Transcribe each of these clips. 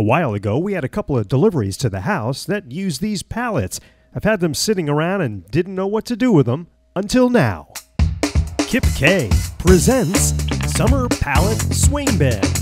A while ago, we had a couple of deliveries to the house that used these pallets. I've had them sitting around and didn't know what to do with them until now. Kip K presents Summer Pallet Swing Bed.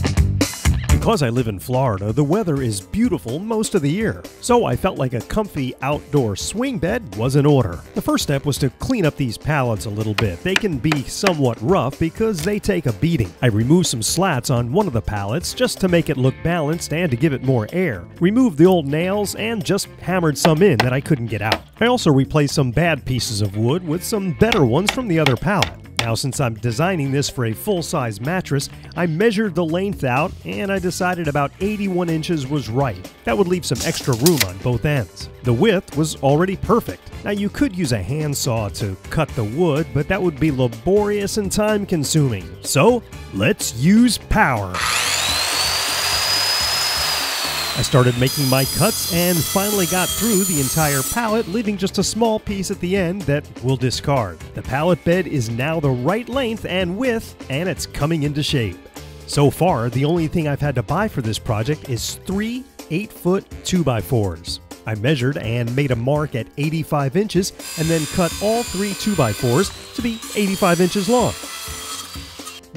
Because I live in Florida, the weather is beautiful most of the year, so I felt like a comfy outdoor swing bed was in order. The first step was to clean up these pallets a little bit. They can be somewhat rough because they take a beating. I removed some slats on one of the pallets just to make it look balanced and to give it more air. Removed the old nails and just hammered some in that I couldn't get out. I also replaced some bad pieces of wood with some better ones from the other pallet. Now, since I'm designing this for a full size mattress, I measured the length out and I decided about 81 inches was right. That would leave some extra room on both ends. The width was already perfect. Now, you could use a handsaw to cut the wood, but that would be laborious and time consuming. So, let's use power. I started making my cuts and finally got through the entire pallet, leaving just a small piece at the end that we'll discard. The pallet bed is now the right length and width, and it's coming into shape. So far, the only thing I've had to buy for this project is three 8 foot 2x4s. I measured and made a mark at 85 inches and then cut all three 2x4s to be 85 inches long.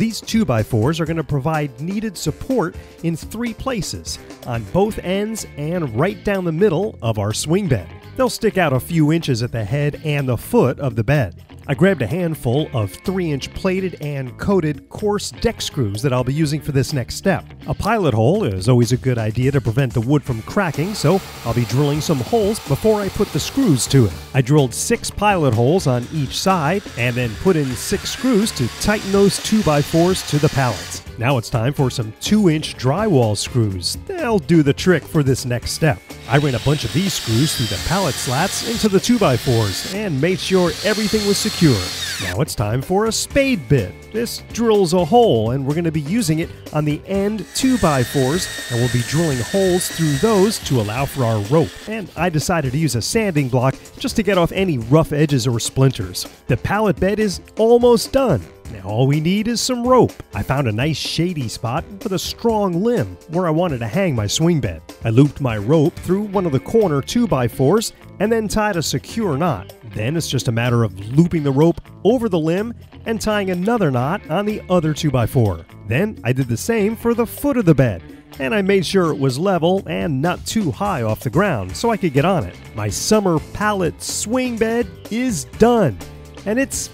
These 2x4s are going to provide needed support in three places on both ends and right down the middle of our swing bed. They'll stick out a few inches at the head and the foot of the bed. I grabbed a handful of 3 inch plated and coated coarse deck screws that I'll be using for this next step. A pilot hole is always a good idea to prevent the wood from cracking, so I'll be drilling some holes before I put the screws to it. I drilled six pilot holes on each side and then put in six screws to tighten those 2x4s to the pallets. Now it's time for some 2 inch drywall screws. They'll do the trick for this next step. I ran a bunch of these screws through the pallet slats into the 2x4s and made sure everything was secure. Now it's time for a spade bit. This drills a hole and we're going to be using it on the end 2x4s and we'll be drilling holes through those to allow for our rope. And I decided to use a sanding block just to get off any rough edges or splinters. The pallet bed is almost done. Now all we need is some rope. I found a nice shady spot with a strong limb where I wanted to hang my swing bed. I looped my rope through one of the corner 2x4s and then tied a secure knot. Then it's just a matter of looping the rope over the limb and tying another knot on the other 2x4. Then I did the same for the foot of the bed and I made sure it was level and not too high off the ground so I could get on it. My summer pallet swing bed is done, and it's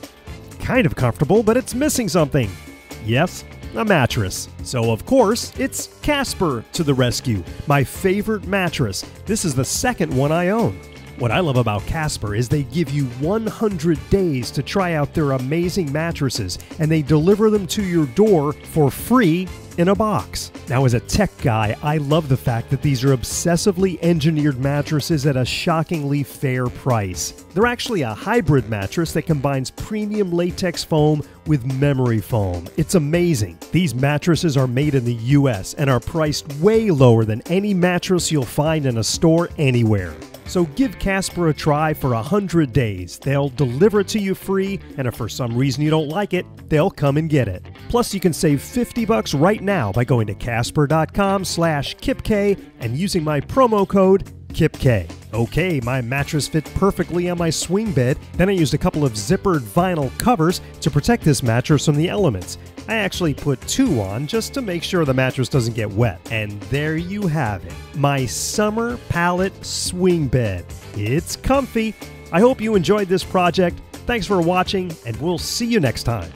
kind of comfortable, but it's missing something. Yes, a mattress. So, of course, it's Casper to the rescue, my favorite mattress. This is the second one I own. What I love about Casper is they give you 100 days to try out their amazing mattresses and they deliver them to your door for free in a box. Now, as a tech guy, I love the fact that these are obsessively engineered mattresses at a shockingly fair price. They're actually a hybrid mattress that combines premium latex foam with memory foam. It's amazing. These mattresses are made in the US and are priced way lower than any mattress you'll find in a store anywhere. So give Casper a try for 100 days. They'll deliver it to you free, and if for some reason you don't like it, they'll come and get it. Plus, you can save 50 bucks right now by going to casper.com slash kipkay and using my promo code KIPKAY. Okay, my mattress fit perfectly on my swing bed. Then I used a couple of zippered vinyl covers to protect this mattress from the elements. I actually put two on just to make sure the mattress doesn't get wet. And there you have it my summer pallet swing bed. It's comfy. I hope you enjoyed this project. Thanks for watching, and we'll see you next time.